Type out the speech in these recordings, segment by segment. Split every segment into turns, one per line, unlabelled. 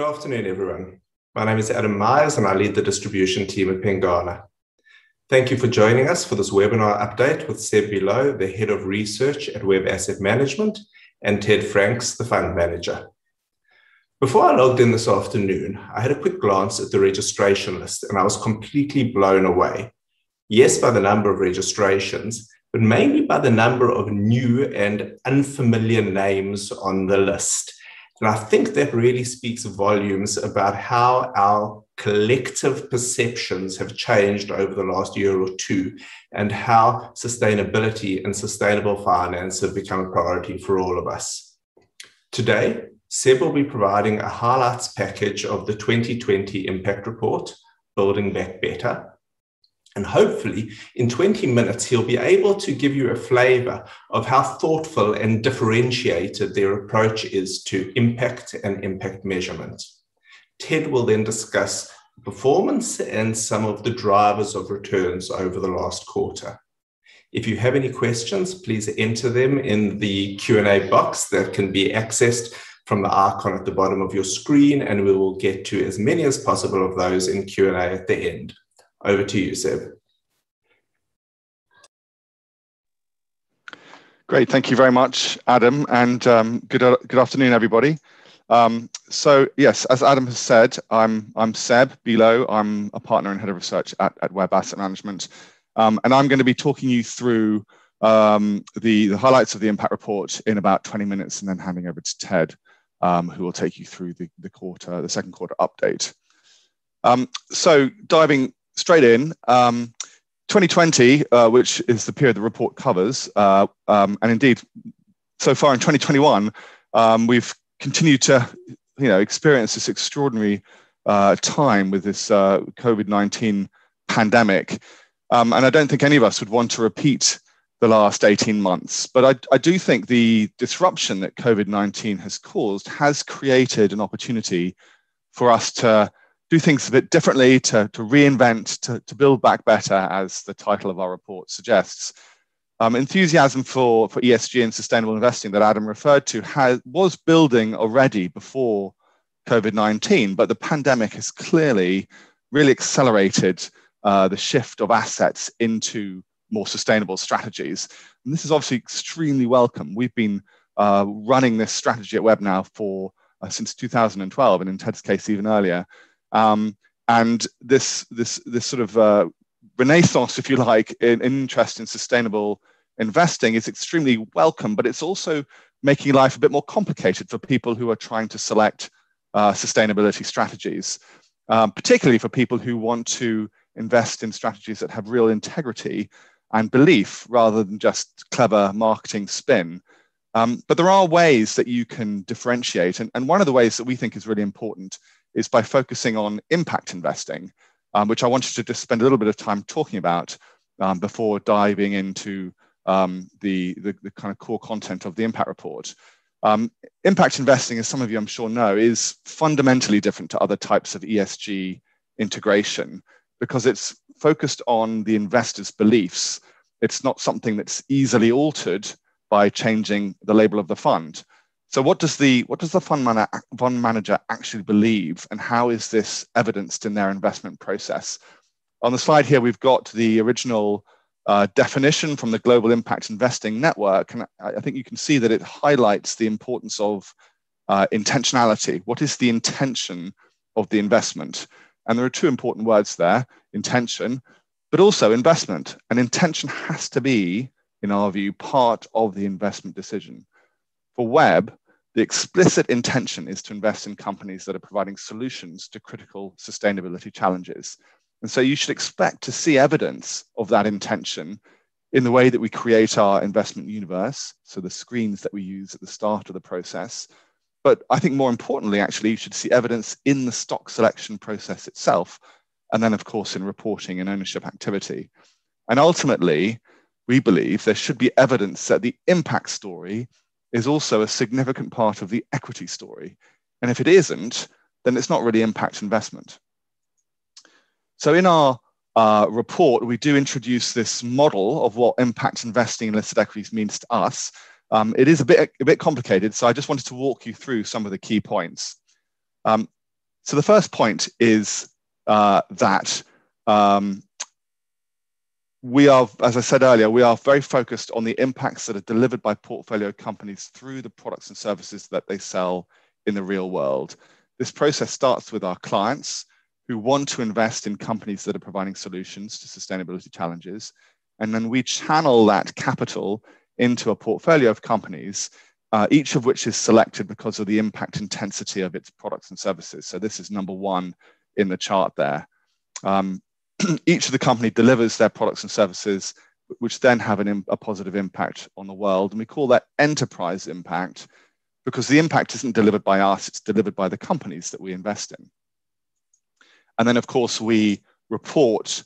Good afternoon, everyone. My name is Adam Myers, and I lead the distribution team at Pengana. Thank you for joining us for this webinar update with Seb Beloe, the Head of Research at WHEB Asset Management, and Ted Franks, the Fund Manager. Before I logged in this afternoon, I had a quick glance at the registration list and I was completely blown away. Yes, by the number of registrations, but mainly by the number of new and unfamiliar names on the list. And I think that really speaks volumes about how our collective perceptions have changed over the last year or two, and how sustainability and sustainable finance have become a priority for all of us. Today, Seb will be providing a highlights package of the 2020 impact report, Building Back Better, and hopefully, in 20 minutes, he'll be able to give you a flavor of how thoughtful and differentiated their approach is to impact and impact measurement. Ted will then discuss performance and some of the drivers of returns over the last quarter. If you have any questions, please enter them in the Q&A box that can be accessed from the icon at the bottom of your screen, and we will get to as many as possible of those in Q&A at the end. Over to you, Seb.
Great. Thank you very much, Adam, and um, good, uh, good afternoon, everybody. Um, so yes, as Adam has said, I'm, I'm Seb Beloe. I'm a partner and head of research at, at WHEB Asset Management. Um, and I'm going to be talking you through um, the, the highlights of the impact report in about 20 minutes and then handing over to Ted, um, who will take you through the, the quarter, the second quarter update. Um, so diving straight in. Um, 2020, uh, which is the period the report covers, uh, um, and indeed, so far in 2021, um, we've continued to, you know, experience this extraordinary uh, time with this uh, COVID-19 pandemic. Um, and I don't think any of us would want to repeat the last 18 months. But I, I do think the disruption that COVID 19 has caused has created an opportunity for us to do things a bit differently, to, to reinvent, to, to build back better, as the title of our report suggests. Um, enthusiasm for, for ESG and sustainable investing that Adam referred to has, was building already before COVID 19, but the pandemic has clearly really accelerated uh, the shift of assets into more sustainable strategies. And this is obviously extremely welcome. We've been uh, running this strategy at WHEB now for uh, since 2012, and in Ted's case, even earlier. Um, and this, this, this sort of uh, renaissance, if you like, in, in interest in sustainable investing is extremely welcome, but it's also making life a bit more complicated for people who are trying to select uh, sustainability strategies, um, particularly for people who want to invest in strategies that have real integrity and belief rather than just clever marketing spin. Um, but there are ways that you can differentiate. And, and one of the ways that we think is really important is by focusing on impact investing, um, which I wanted to just spend a little bit of time talking about um, before diving into um, the, the, the, kind of core content of the impact report. Um, impact investing, as some of you I'm sure know, is fundamentally different to other types of ESG integration because it's focused on the investor's beliefs. It's not something that's easily altered by changing the label of the fund. So what does the what does the fund, man- fund manager actually believe, and how is this evidenced in their investment process? On the slide here, we've got the original uh, definition from the Global Impact Investing Network, and I think you can see that it highlights the importance of uh, intentionality. What is the intention of the investment? And there are two important words there: intention, but also investment. And intention has to be, in our view, part of the investment decision. For WHEB, the explicit intention is to invest in companies that are providing solutions to critical sustainability challenges. And so you should expect to see evidence of that intention in the way that we create our investment universe, so the screens that we use at the start of the process. But I think more importantly, actually, you should see evidence in the stock selection process itself, and then, of course, in reporting and ownership activity. And ultimately, we believe there should be evidence that the impact story is also a significant part of the equity story. And if it isn't, then it's not really impact investment. So in our uh, report, we do introduce this model of what impact investing in listed equities means to us. Um, it is a bit, a bit complicated, so I just wanted to walk you through some of the key points. Um, So the first point is uh, that um, we are, as I said earlier, we are very focused on the impacts that are delivered by portfolio companies through the products and services that they sell in the real world. This process starts with our clients who want to invest in companies that are providing solutions to sustainability challenges. And then we channel that capital into a portfolio of companies, uh, each of which is selected because of the impact intensity of its products and services. So this is number one in the chart there. Um, each of the company delivers their products and services, which then have an, a positive impact on the world. And we call that enterprise impact because the impact isn't delivered by us, it's delivered by the companies that we invest in. And then, of course, we report,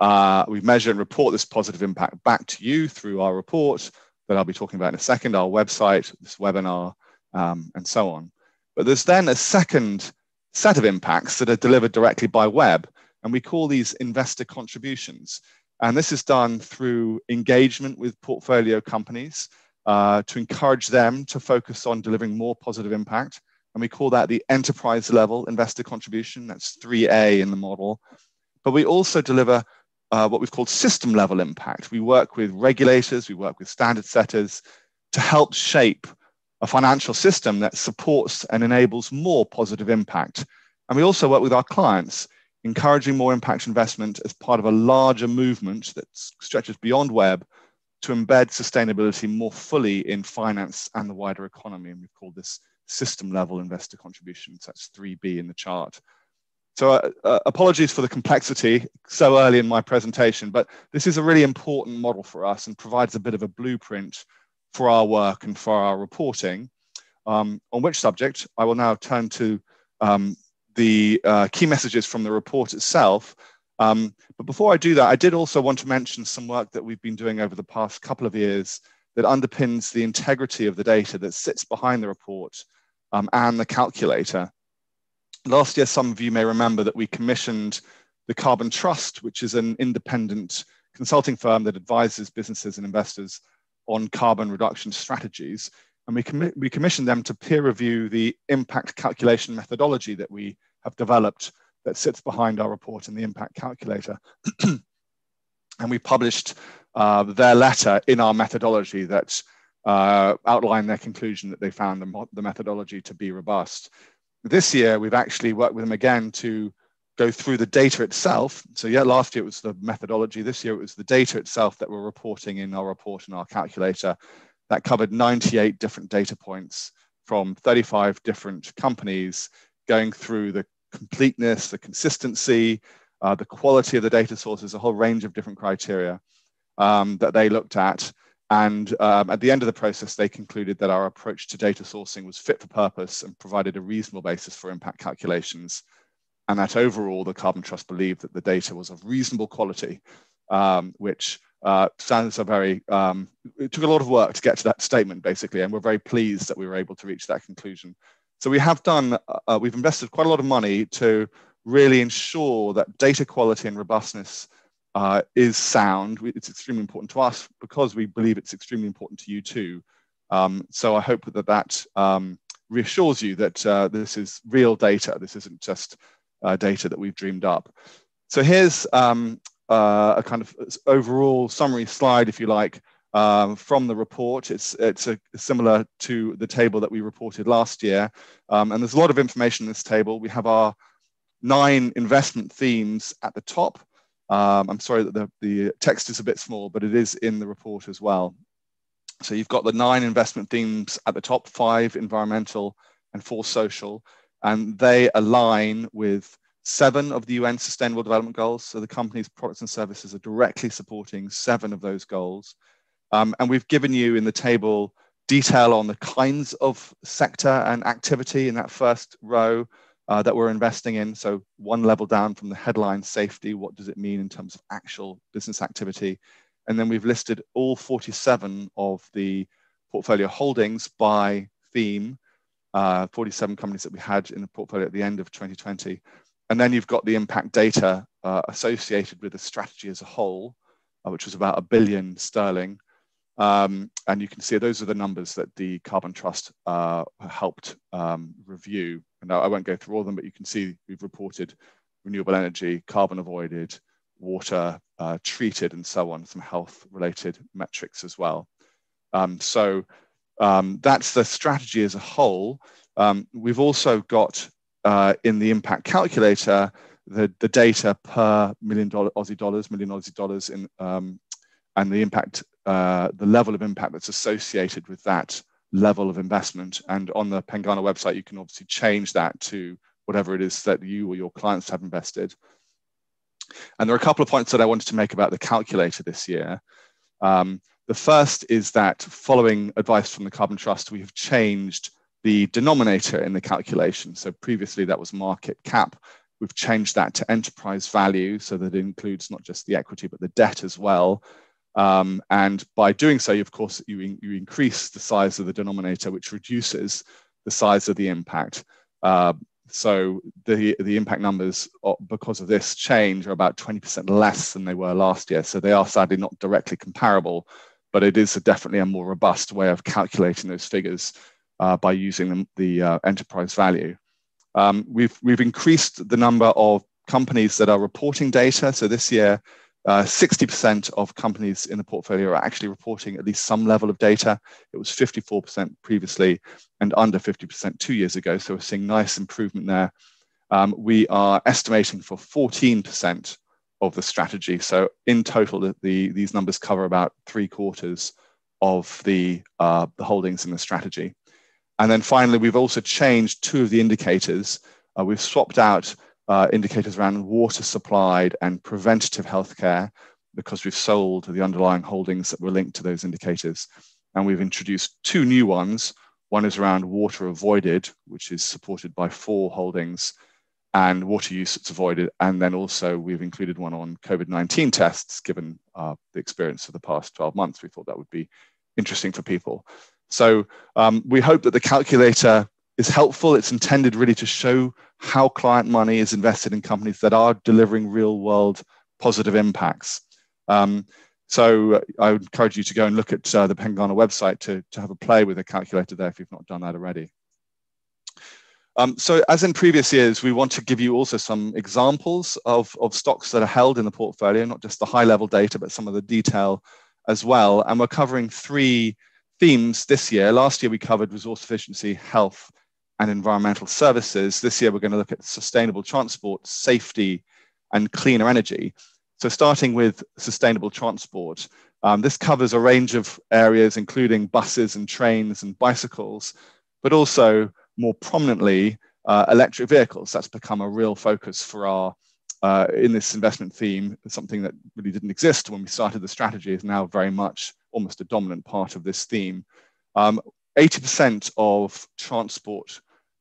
uh, we measure and report this positive impact back to you through our report that I'll be talking about in a second, our website, this webinar, um, and so on. But there's then a second set of impacts that are delivered directly by WHEB. And we call these investor contributions. And this is done through engagement with portfolio companies uh, to encourage them to focus on delivering more positive impact. And we call that the enterprise level investor contribution. That's 3A in the model. But we also deliver uh, what we've called system level impact. We work with regulators, we work with standard setters to help shape a financial system that supports and enables more positive impact. And we also work with our clients encouraging more impact investment as part of a larger movement that stretches beyond WHEB to embed sustainability more fully in finance and the wider economy. And we've called this system level investor contributions. That's 3B in the chart. So uh, uh, apologies for the complexity so early in my presentation, but this is a really important model for us and provides a bit of a blueprint for our work and for our reporting. Um, on which subject I will now turn to um, the uh, key messages from the report itself. Um, but before I do that, I did also want to mention some work that we've been doing over the past couple of years that underpins the integrity of the data that sits behind the report um, and the calculator. Last year, some of you may remember that we commissioned the Carbon Trust, which is an independent consulting firm that advises businesses and investors on carbon reduction strategies and we, commi we commissioned them to peer review the impact calculation methodology that we have developed that sits behind our report in the impact calculator. and we published uh, their letter in our methodology that uh, outlined their conclusion that they found the, the methodology to be robust. This year, we've actually worked with them again to go through the data itself. So yeah, last year it was the methodology. This year it was the data itself that we're reporting in our report and our calculator that covered 98 different data points from 35 different companies going through the completeness, the consistency, uh, the quality of the data sources, a whole range of different criteria um, that they looked at. And um, at the end of the process, they concluded that our approach to data sourcing was fit for purpose and provided a reasonable basis for impact calculations. And that overall, the Carbon Trust believed that the data was of reasonable quality, um, which uh, standards are very, um, it took a lot of work to get to that statement basically, and we're very pleased that we were able to reach that conclusion. So we have done, uh, we've invested quite a lot of money to really ensure that data quality and robustness uh, is sound. It's extremely important to us because we believe it's extremely important to you too. Um, so I hope that that um, reassures you that uh, this is real data. This isn't just uh, data that we've dreamed up. So here's um, uh, a kind of overall summary slide, if you like, um, from the report. It's, it's a, similar to the table that we reported last year. Um, and there's a lot of information in this table. We have our nine investment themes at the top. Um, I'm sorry that the, the text is a bit small, but it is in the report as well. So you've got the nine investment themes at the top, five environmental and four social, and they align with seven of the UN Sustainable Development Goals. So the company's products and services are directly supporting seven of those goals. Um, and we've given you in the table detail on the kinds of sector and activity in that first row uh, that we're investing in. So one level down from the headline safety, what does it mean in terms of actual business activity? And then we've listed all 47 of the portfolio holdings by theme, uh, 47 companies that we had in the portfolio at the end of 2020. And then you've got the impact data uh, associated with the strategy as a whole, uh, which was about a billion sterling. Um, and you can see those are the numbers that the Carbon Trust uh, helped um, review. And I won't go through all of them, but you can see we've reported renewable energy, carbon avoided, water uh, treated, and so on, some health related metrics as well. Um, so um, that's the strategy as a whole. Um, we've also got uh, in the impact calculator the, the data per million dollar Aussie dollars, million Aussie dollars in um, and the impact, uh, the level of impact that's associated with that level of investment. And on the Pengana website, you can obviously change that to whatever it is that you or your clients have invested. And there are a couple of points that I wanted to make about the calculator this year. Um, the first is that following advice from the Carbon Trust, we have changed the denominator in the calculation. So previously that was market cap. We've changed that to enterprise value so that it includes not just the equity, but the debt as well. Um, and by doing so, of course, you, in, you increase the size of the denominator, which reduces the size of the impact. Uh, so the, the impact numbers, because of this change, are about 20% less than they were last year. So they are sadly not directly comparable, but it is a definitely a more robust way of calculating those figures uh, by using the, the uh, enterprise value. Um, we've, we've increased the number of companies that are reporting data. So this year, 60% uh, of companies in the portfolio are actually reporting at least some level of data. It was 54% previously and under 50% two years ago. So we're seeing nice improvement there. Um, we are estimating for 14% of the strategy. So in total, the, the, these numbers cover about three quarters of the, uh, the holdings in the strategy. And then finally, we've also changed two of the indicators. Uh, we've swapped out uh, indicators around water supplied and preventative healthcare because we've sold the underlying holdings that were linked to those indicators. And we've introduced two new ones. One is around water avoided, which is supported by four holdings, and water use that's avoided. And then also we've included one on COVID 19 tests, given uh, the experience of the past 12 months. We thought that would be interesting for people. So um, we hope that the calculator is helpful. It's intended really to show how client money is invested in companies that are delivering real world positive impacts. Um, so I would encourage you to go and look at uh, the Pengana website to, to have a play with a calculator there if you've not done that already. Um, so as in previous years, we want to give you also some examples of, of stocks that are held in the portfolio, not just the high level data, but some of the detail as well. And we're covering three themes this year. Last year, we covered resource efficiency, health, and environmental services. This year, we're going to look at sustainable transport, safety, and cleaner energy. So, starting with sustainable transport, um, this covers a range of areas, including buses and trains and bicycles, but also more prominently, uh, electric vehicles. That's become a real focus for our uh, in this investment theme. Something that really didn't exist when we started the strategy is now very much almost a dominant part of this theme. Um, 80% of transport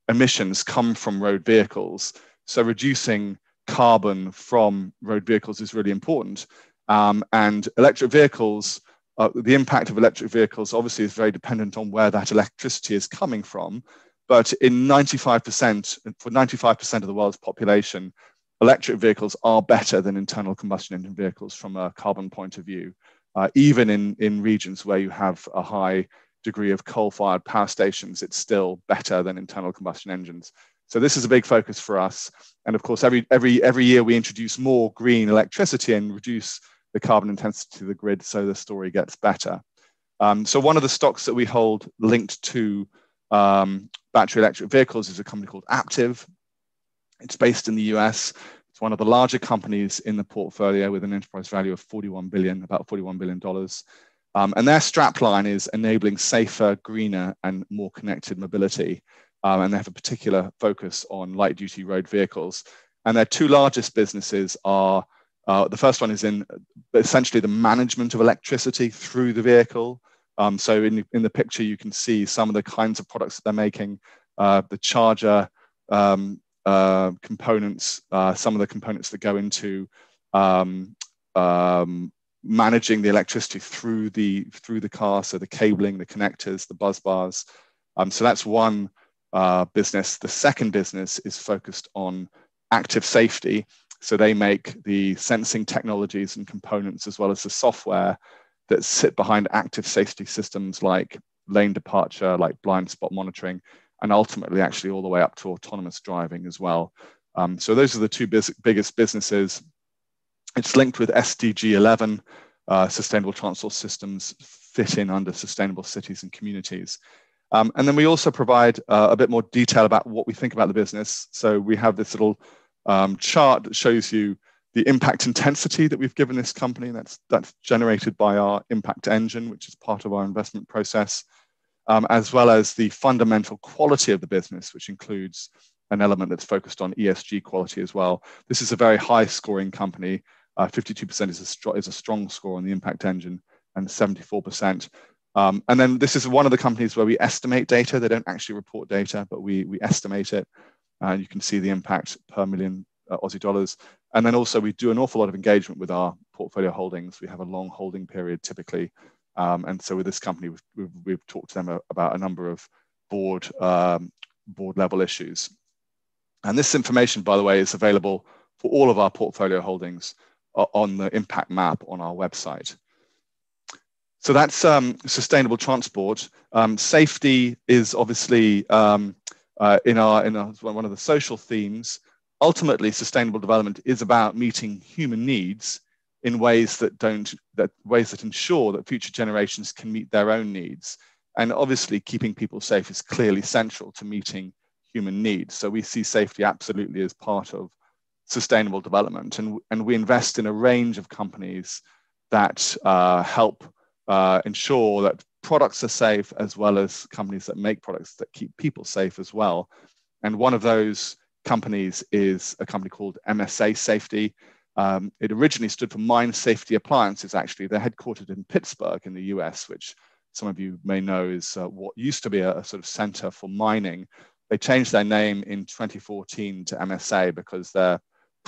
emissions come from road vehicles. So reducing carbon from road vehicles is really important. Um, and electric vehicles, uh, the impact of electric vehicles obviously is very dependent on where that electricity is coming from. But in 95%, for 95% of the world's population, electric vehicles are better than internal combustion engine vehicles from a carbon point of view, uh, even in, in regions where you have a high degree of coal-fired power stations, it's still better than internal combustion engines. So this is a big focus for us. And of course, every, every, every year we introduce more green electricity and reduce the carbon intensity of the grid so the story gets better. Um, so one of the stocks that we hold linked to um, battery electric vehicles is a company called Aptiv. It's based in the US. It's one of the larger companies in the portfolio with an enterprise value of 41 billion, about 41 billion dollars. Um, and their strapline is enabling safer, greener, and more connected mobility. Um, and they have a particular focus on light duty road vehicles. And their two largest businesses are uh, the first one is in essentially the management of electricity through the vehicle. Um, so in, in the picture, you can see some of the kinds of products that they're making, uh, the charger um, uh, components, uh, some of the components that go into um, um managing the electricity through the through the car, so the cabling, the connectors, the bus bars. Um, so that's one uh, business. The second business is focused on active safety. So they make the sensing technologies and components as well as the software that sit behind active safety systems like lane departure, like blind spot monitoring, and ultimately actually all the way up to autonomous driving as well. Um, so those are the two biggest businesses. It's linked with SDG 11, uh, sustainable transport systems fit in under sustainable cities and communities. Um, and then we also provide uh, a bit more detail about what we think about the business. So we have this little um, chart that shows you the impact intensity that we've given this company. That's, that's generated by our impact engine, which is part of our investment process, um, as well as the fundamental quality of the business, which includes an element that's focused on ESG quality as well. This is a very high scoring company. Uh, 52% is a, is a strong score on the impact engine and 74%. Um, and then this is one of the companies where we estimate data. They don't actually report data, but we, we estimate it. And uh, you can see the impact per million uh, Aussie dollars. And then also we do an awful lot of engagement with our portfolio holdings. We have a long holding period typically. Um, and so with this company, we've, we've, we've, talked to them about a number of board, um, board level issues. And this information, by the way, is available for all of our portfolio holdings uh, on the impact map on our website. So that's um, sustainable transport. Um, safety is obviously um, uh, in our in our, one of the social themes ultimately sustainable development is about meeting human needs in ways that don't that ways that ensure that future generations can meet their own needs and obviously keeping people safe is clearly central to meeting human needs so we see safety absolutely as part of sustainable development and, and we invest in a range of companies that uh, help uh, ensure that products are safe as well as companies that make products that keep people safe as well and one of those companies is a company called MSA Safety. Um, it originally stood for Mine Safety Appliances, actually. They're headquartered in Pittsburgh in the US, which some of you may know is uh, what used to be a, a, sort of center for mining. They changed their name in 2014 to MSA because their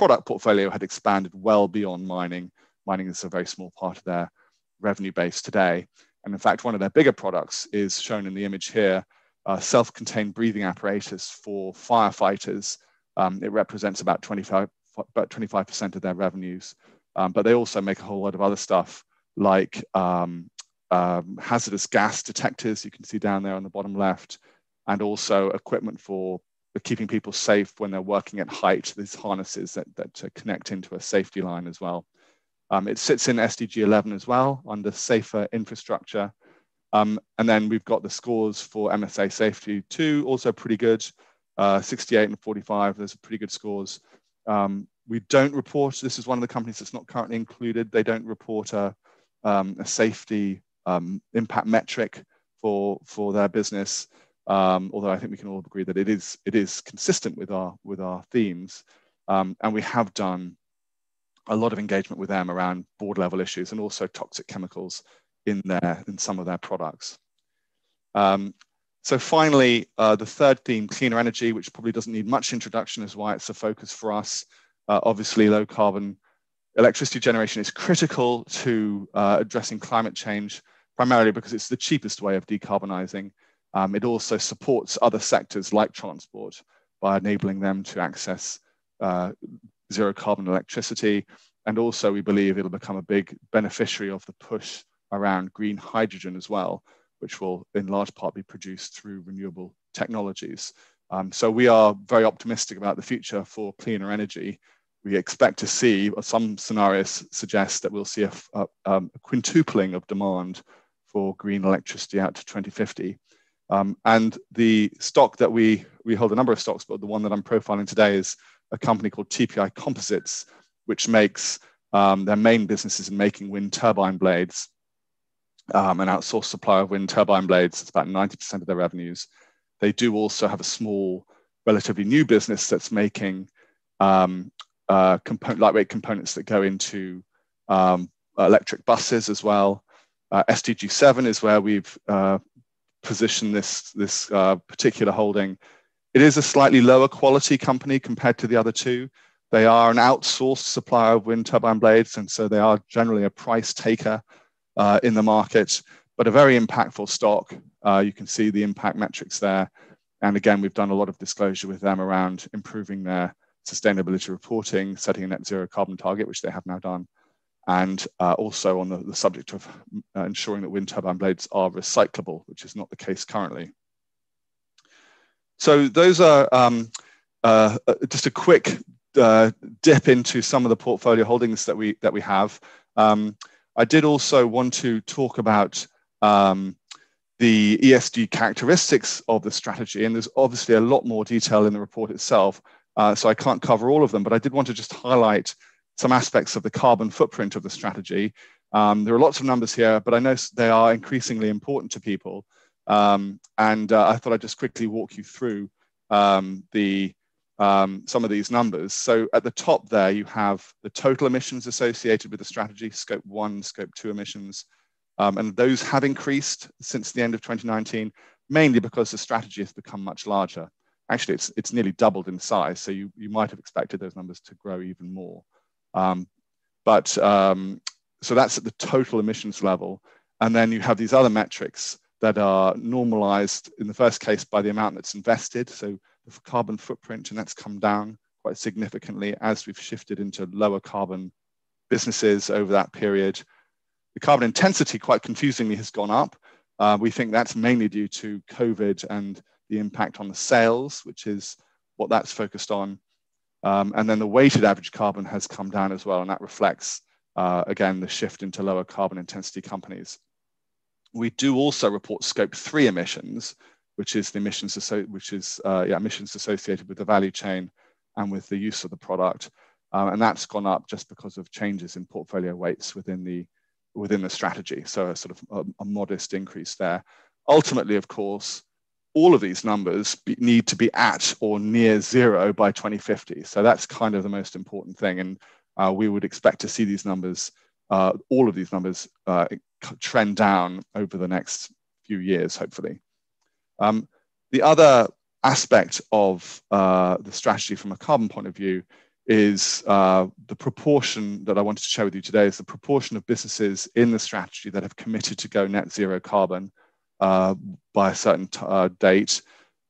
product portfolio had expanded well beyond mining. Mining is a very small part of their revenue base today. And in fact, one of their bigger products is shown in the image here, uh, self-contained breathing apparatus for firefighters. Um, it represents about 25 about 25% of their revenues, um, but they also make a whole lot of other stuff like um, um, hazardous gas detectors. You can see down there on the bottom left, and also equipment for keeping people safe when they're working at height. These harnesses that that connect into a safety line as well. Um, it sits in SDG 11 as well under safer infrastructure. Um, and then we've got the scores for MSA safety too, also pretty good. Uh, 68 and 45, those are pretty good scores. Um, we don't report, this is one of the companies that's not currently included. They don't report a, um, a safety um, impact metric for, for their business. Um, although I think we can all agree that it is, it is consistent with our, with our themes. Um, and we have done a lot of engagement with them around board level issues and also toxic chemicals in their in some of their products. Um, so finally, uh, the third theme, cleaner energy, which probably doesn't need much introduction, is why it's a focus for us. Uh, obviously, low carbon electricity generation is critical to uh, addressing climate change, primarily because it's the cheapest way of decarbonizing. Um, it also supports other sectors like transport by enabling them to access uh, zero carbon electricity. And also, we believe it'll become a big beneficiary of the push around green hydrogen as well, which will in large part be produced through renewable technologies. Um, so we are very optimistic about the future for cleaner energy. We expect to see, some scenarios suggest that we'll see a, a, um, a quintupling of demand for green electricity out to 2050. Um, and the stock that we, we hold a number of stocks, but the one that I'm profiling today is a company called TPI Composites, which makes um, their main business is in making wind turbine blades um, an outsourced supplier of wind turbine blades. It's about 90% of their revenues. They do also have a small, relatively new business that's making um, uh, component, lightweight components that go into um, electric buses as well. Uh, SDG7 is where we've uh, positioned this, this uh, particular holding. It is a slightly lower quality company compared to the other two. They are an outsourced supplier of wind turbine blades, and so they are generally a price taker uh, in the market, but a very impactful stock. Uh, you can see the impact metrics there. And again, we've done a lot of disclosure with them around improving their sustainability reporting, setting a net zero carbon target, which they have now done. And uh, also on the, the subject of uh, ensuring that wind turbine blades are recyclable, which is not the case currently. So those are um, uh, uh just a quick uh, dip into some of the portfolio holdings that we that we have. Um, I did also want to talk about um, the ESG characteristics of the strategy, and there's obviously a lot more detail in the report itself, uh, so I can't cover all of them. But I did want to just highlight some aspects of the carbon footprint of the strategy. Um, there are lots of numbers here, but I know they are increasingly important to people. Um, and uh, I thought I'd just quickly walk you through um, the um, some of these numbers. So at the top there, you have the total emissions associated with the strategy, scope one, scope two emissions. Um, and those have increased since the end of 2019, mainly because the strategy has become much larger. Actually, it's, it's nearly doubled in size. So you, you might have expected those numbers to grow even more. Um, but um, so that's at the total emissions level. And then you have these other metrics that are normalized in the first case by the amount that's invested. So the carbon footprint, and that's come down quite significantly as we've shifted into lower carbon businesses over that period. The carbon intensity, quite confusingly, has gone up. Uh, we think that's mainly due to COVID and the impact on the sales, which is what that's focused on. Um, and then the weighted average carbon has come down as well, and that reflects, uh, again, the shift into lower carbon intensity companies. We do also report scope three emissions, which is the emissions, which is uh, yeah, emissions associated with the value chain and with the use of the product. Um, and that's gone up just because of changes in portfolio weights within the within the strategy. So a sort of a, a modest increase there. Ultimately, of course, all of these numbers be, need to be at or near zero by 2050. So that's kind of the most important thing. And uh, we would expect to see these numbers, uh, all of these numbers, uh, trend down over the next few years, hopefully. Um, the other aspect of uh, the strategy from a carbon point of view is uh, the proportion that I wanted to share with you today is the proportion of businesses in the strategy that have committed to go net zero carbon uh, by a certain uh, date.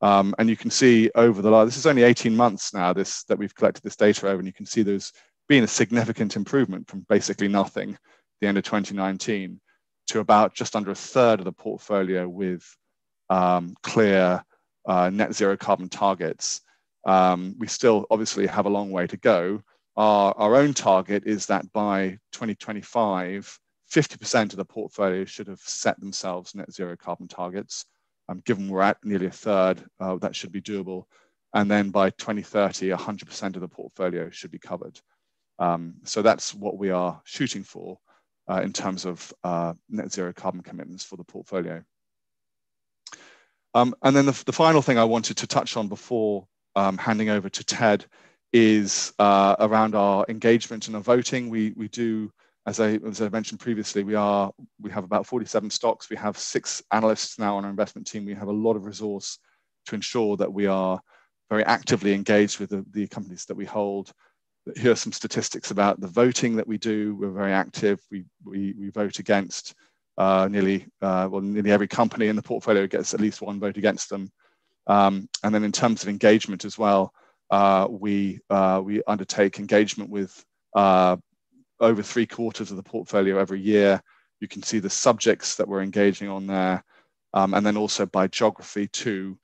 Um, and you can see over the last, this is only 18 months now this that we've collected this data over, and you can see there's been a significant improvement from basically nothing the end of 2019 to about just under a third of the portfolio with um, clear uh, net zero carbon targets. Um, we still obviously have a long way to go. Our, our own target is that by 2025, 50% of the portfolio should have set themselves net zero carbon targets. Um, given we're at nearly a third, uh, that should be doable. And then by 2030, 100% of the portfolio should be covered. Um, so that's what we are shooting for uh, in terms of uh, net zero carbon commitments for the portfolio. Um, and then the, the, final thing I wanted to touch on before um, handing over to Ted is uh, around our engagement and our voting. We, we do, as I, as I mentioned previously, we are we have about 47 stocks. We have six analysts now on our investment team. We have a lot of resource to ensure that we are very actively engaged with the, the companies that we hold. Here are some statistics about the voting that we do. We're very active. We, we, we vote against uh, nearly uh, well nearly every company in the portfolio gets at least one vote against them. Um, and then in terms of engagement as well, uh, we uh, we undertake engagement with uh, over three quarters of the portfolio every year. You can see the subjects that we're engaging on there, um, and then also by geography too.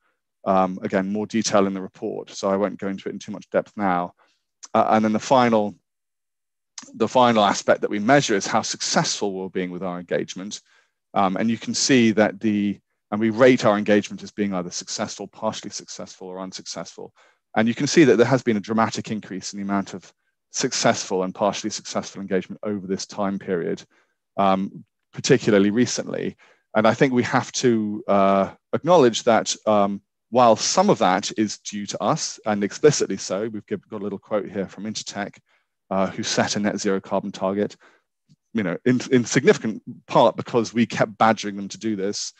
Um, again, more detail in the report, so I won't go into it in too much depth now. Uh, and then the final the final aspect that we measure is how successful we're being with our engagement. Um, and you can see that the, and we rate our engagement as being either successful, partially successful, or unsuccessful. And you can see that there has been a dramatic increase in the amount of successful and partially successful engagement over this time period, um, particularly recently. And I think we have to uh, acknowledge that um, while some of that is due to us, and explicitly so, we've got a little quote here from Intertek, uh, who set a net zero carbon target, you know, in, in significant part because we kept badgering them to do this.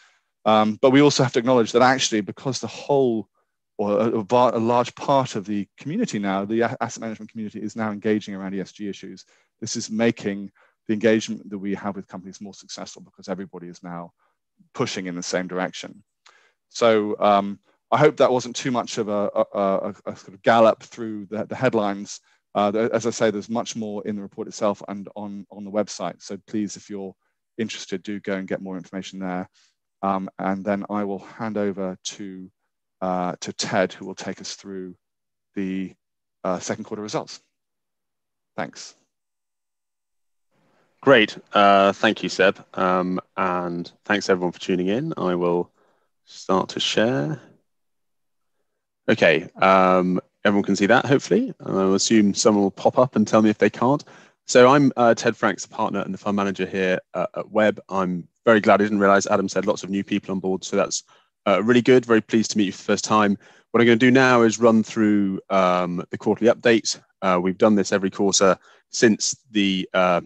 Um, but we also have to acknowledge that actually, because the whole or a, a, large part of the community now, the asset management community is now engaging around ESG issues. This is making the engagement that we have with companies more successful because everybody is now pushing in the same direction. So um, I hope that wasn't too much of a, a, a, sort of gallop through the, the headlines Uh, as I say, there's much more in the report itself and on, on the website. So please, if you're interested, do go and get more information there. Um, and then I will hand over to, uh, to Ted, who will take us through the uh, second quarter results. Thanks.
Great. Uh, thank you, Seb. Um, and thanks everyone for tuning in. I will start to share. Okay. Um, everyone can see that, hopefully. I'll assume someone will pop up and tell me if they can't. So I'm uh, Ted Franks, partner and the fund manager here uh, at WHEB. I'm very glad I didn't realize Adam said lots of new people on board. So that's uh, really good. Very pleased to meet you for the first time. What I'm going to do now is run through um, the quarterly update. Uh, we've done this every quarter since the uh,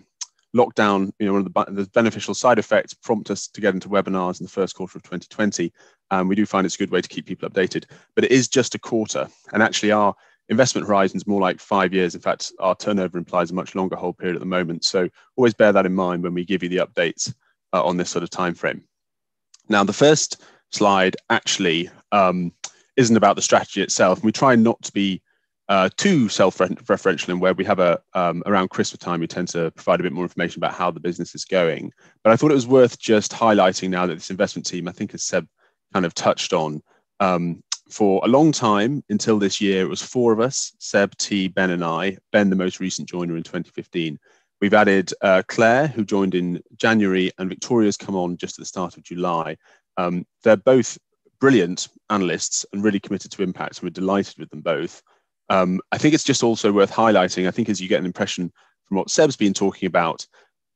lockdown, you know, one of the, the, beneficial side effects prompt us to get into webinars in the first quarter of 2020. And we do find it's a good way to keep people updated. But it is just a quarter. And actually, our investment horizon is more like five years. In fact, our turnover implies a much longer hold period at the moment. So always bear that in mind when we give you the updates uh, on this sort of time frame. Now, the first slide actually um, isn't about the strategy itself. We try not to be uh, too self-referential in where we have a um, around Christmas time we tend to provide a bit more information about how the business is going. But I thought it was worth just highlighting now that this investment team, I think, as Seb kind of touched on, um, for a long time until this year, it was four of us: Seb, T, Ben, and I. Ben, the most recent joiner in 2015. We've added uh, Claire, who joined in January, and Victoria's come on just at the start of July. Um, they're both brilliant analysts and really committed to impact. we're delighted with them both. Um, I think it's just also worth highlighting. I think as you get an impression from what Seb's been talking about,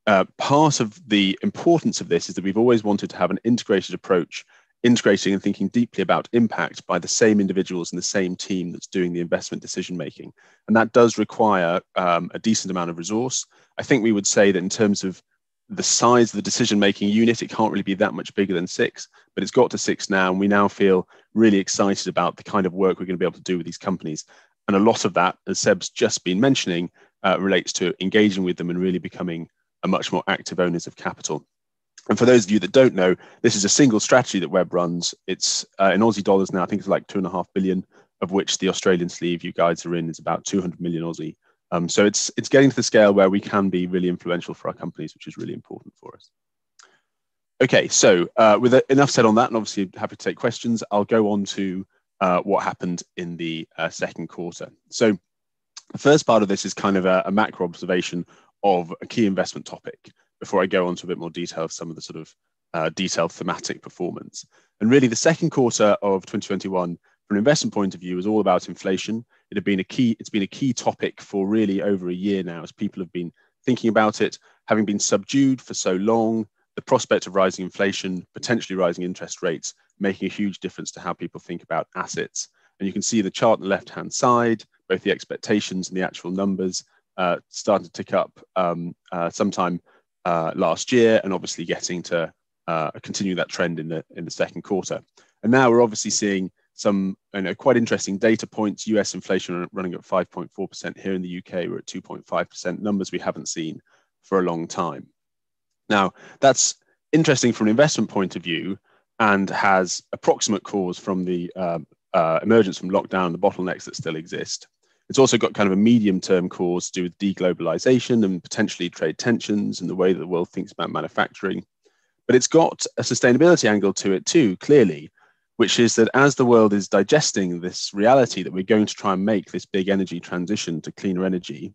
uh, part of the importance of this is that we've always wanted to have an integrated approach, integrating and thinking deeply about impact by the same individuals and the same team that's doing the investment decision making. And that does require um, a decent amount of resource. I think we would say that in terms of the size of the decision making unit, it can't really be that much bigger than six, but it's got to six now. And we now feel really excited about the kind of work we're going to be able to do with these companies. And a lot of that, as Seb's just been mentioning, uh, relates to engaging with them and really becoming a much more active owners of capital. And for those of you that don't know, this is a single strategy that WHEB runs. It's uh, in Aussie dollars now, I think it's like two and a half billion, of which the Australian sleeve you guys are in is about 200 million Aussie. Um, so it's it's getting to the scale where we can be really influential for our companies, which is really important for us. Okay, so uh, with enough said on that, and obviously happy to take questions, I'll go on to uh, what happened in the uh, second quarter. So the first part of this is kind of a, a, macro observation of a key investment topic before I go on to a bit more detail of some of the sort of uh, detailed thematic performance. And really the second quarter of 2021 from an investment point of view is all about inflation. It had been a key, it's been a key topic for really over a year now as people have been thinking about it, having been subdued for so long, the prospect of rising inflation, potentially rising interest rates, making a huge difference to how people think about assets. And you can see the chart on the left hand side, both the expectations and the actual numbers uh, starting to tick up um, uh, sometime uh, last year, and obviously getting to uh, continue that trend in the in the second quarter. And now we're obviously seeing some you know, quite interesting data points. US inflation running at 5.4% here in the UK. We're at 2.5%, numbers we haven't seen for a long time. Now, that's interesting from an investment point of view and has approximate cause from the um, uh, emergence from lockdown, the bottlenecks that still exist. It's also got kind of a medium term cause to do with deglobalization and potentially trade tensions and the way that the world thinks about manufacturing. But it's got a sustainability angle to it too, clearly, which is that as the world is digesting this reality that we're going to try and make this big energy transition to cleaner energy,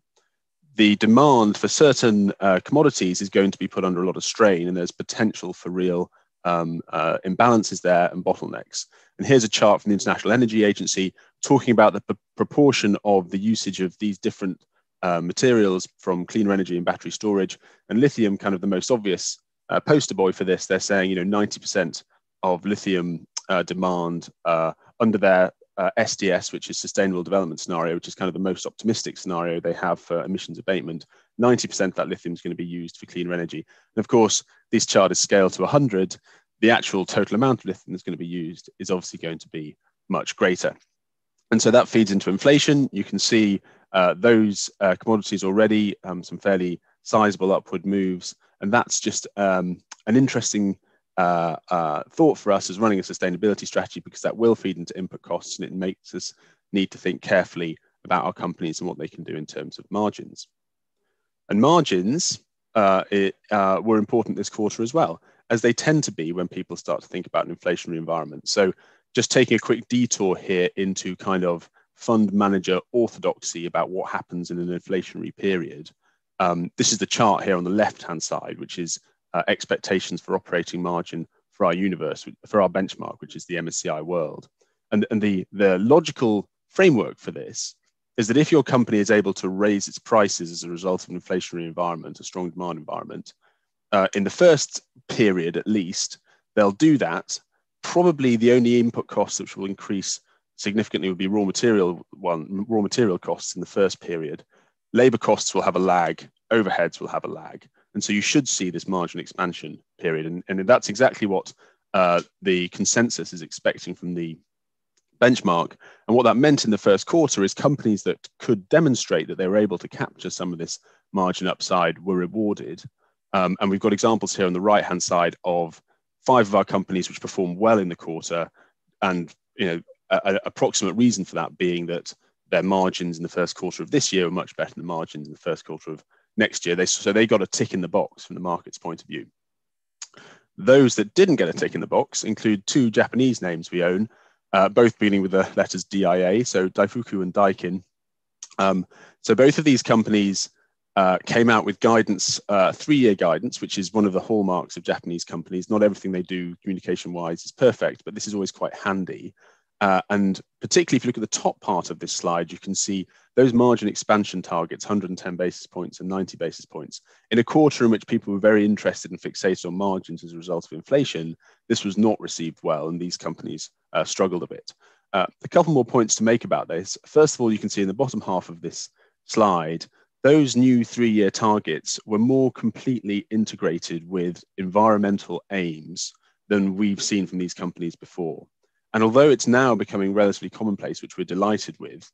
the demand for certain uh, commodities is going to be put under a lot of strain, and there's potential for real um, uh, imbalances there and bottlenecks. And here's a chart from the International Energy Agency talking about the p- proportion of the usage of these different uh, materials from cleaner energy and battery storage. And lithium, kind of the most obvious uh, poster boy for this, they're saying, you know, 90% of lithium uh, demand uh, under their uh, SDS, which is Sustainable Development Scenario, which is kind of the most optimistic scenario they have for emissions abatement. 90% of that lithium is going to be used for cleaner energy. And of course, this chart is scaled to 100. The actual total amount of lithium that's going to be used is obviously going to be much greater. And so that feeds into inflation. You can see uh, those uh, commodities already, um, some fairly sizable upward moves. And that's just um, an interesting uh, uh, thought for us as running a sustainability strategy because that will feed into input costs and it makes us need to think carefully about our companies and what they can do in terms of margins. And margins uh, it, uh, were important this quarter as well, as they tend to be when people start to think about an inflationary environment. So just taking a quick detour here into kind of fund manager orthodoxy about what happens in an inflationary period. Um, this is the chart here on the left-hand side, which is uh, expectations for operating margin for our universe, for our benchmark, which is the MSCI world. And, and the, the logical framework for this is that if your company is able to raise its prices as a result of an inflationary environment, a strong demand environment, uh, in the first period at least, they'll do that. Probably the only input costs which will increase significantly would be raw material one, raw material costs in the first period. Labor costs will have a lag, overheads will have a lag. And so you should see this margin expansion period. And, and that's exactly what uh, the consensus is expecting from the benchmark. And what that meant in the first quarter is companies that could demonstrate that they were able to capture some of this margin upside were rewarded. Um, and we've got examples here on the right hand side of five of our companies which performed well in the quarter. And you know, an approximate reason for that being that their margins in the first quarter of this year were much better than the margins in the first quarter of next year. They, so they got a tick in the box from the market's point of view. Those that didn't get a tick in the box include two Japanese names we own, uh, both beginning with the letters DIA, so Daifuku and Daikin. Um, so both of these companies uh, came out with guidance, uh, three-year guidance, which is one of the hallmarks of Japanese companies. Not everything they do communication-wise is perfect, but this is always quite handy. Uh, and particularly if you look at the top part of this slide, you can see those margin expansion targets, 110 basis points and 90 basis points. In a quarter in which people were very interested and fixated on margins as a result of inflation, this was not received well, and these companies uh, struggled a bit. Uh, a couple more points to make about this. First of all, you can see in the bottom half of this slide, those new three year targets were more completely integrated with environmental aims than we've seen from these companies before. And although it's now becoming relatively commonplace, which we're delighted with,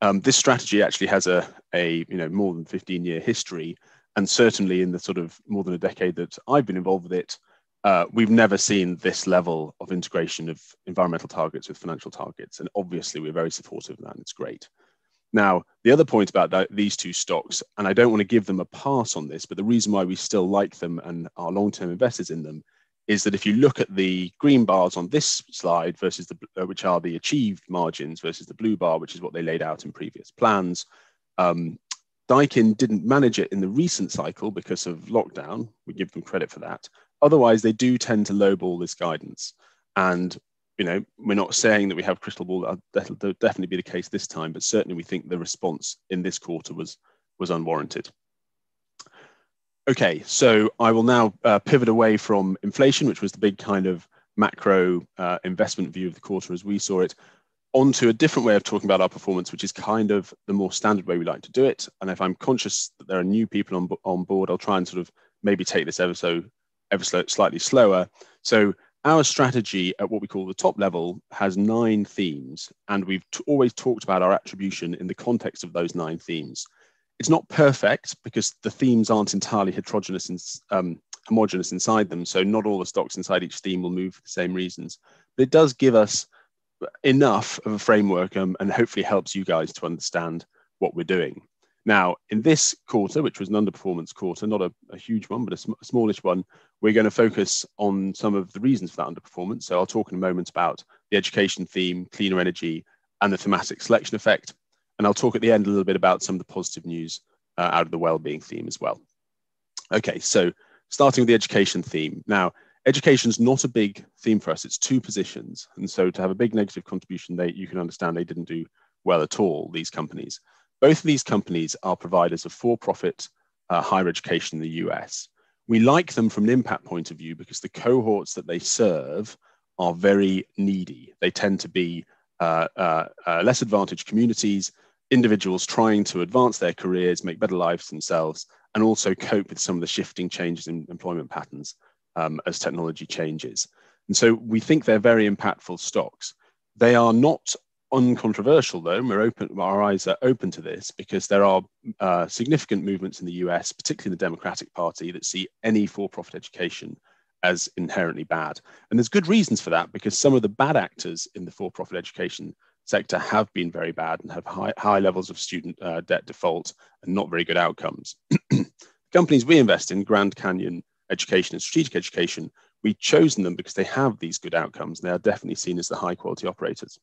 um, this strategy actually has a, a you know more than 15 year history, and certainly in the sort of more than a decade that I've been involved with it, uh, we've never seen this level of integration of environmental targets with financial targets, and obviously we're very supportive of that, and it's great. Now, the other point about that, these two stocks, and I don't want to give them a pass on this, but the reason why we still like them and are long-term investors in them is that if you look at the green bars on this slide versus the uh, which are the achieved margins versus the blue bar, which is what they laid out in previous plans, um, Daikin didn't manage it in the recent cycle because of lockdown. We give them credit for that. Otherwise, they do tend to lowball this guidance. And you know, we're not saying that we have crystal ball. That'll definitely be the case this time, but certainly we think the response in this quarter was was unwarranted. Okay, so I will now uh, pivot away from inflation, which was the big kind of macro uh, investment view of the quarter as we saw it, onto a different way of talking about our performance, which is kind of the more standard way we like to do it. And if I'm conscious that there are new people on, on board, I'll try and sort of maybe take this ever so ever so slightly slower. So our strategy at what we call the top level has nine themes, and we've always talked about our attribution in the context of those nine themes. It's not perfect because the themes aren't entirely heterogeneous and um, homogeneous inside them. So not all the stocks inside each theme will move for the same reasons. But it does give us enough of a framework um, and hopefully helps you guys to understand what we're doing. Now, in this quarter, which was an underperformance quarter, not a, a huge one, but a, sm- a, smallish one, we're going to focus on some of the reasons for that underperformance. So I'll talk in a moment about the education theme, cleaner energy, and the thematic selection effect. And I'll talk at the end a little bit about some of the positive news uh, out of the well-being theme as well. Okay, so starting with the education theme. Now, education is not a big theme for us. It's two positions. And so to have a big negative contribution, they, you can understand they didn't do well at all, these companies. Both of these companies are providers of for-profit uh, higher education in the US. We like them from an impact point of view because the cohorts that they serve are very needy. They tend to be uh, uh, uh less advantaged communities individuals trying to advance their careers, make better lives themselves, and also cope with some of the shifting changes in employment patterns um, as technology changes. And so we think they're very impactful stocks. They are not uncontroversial, though. We're open, our eyes are open to this because there are uh, significant movements in the US, particularly in the Democratic Party, that see any for profit education as inherently bad. And there's good reasons for that because some of the bad actors in the for profit education sector have been very bad and have high, high levels of student uh, debt default and not very good outcomes. companies we invest in, Grand Canyon Education and Strategic Education, we've chosen them because they have these good outcomes. And they are definitely seen as the high quality operators.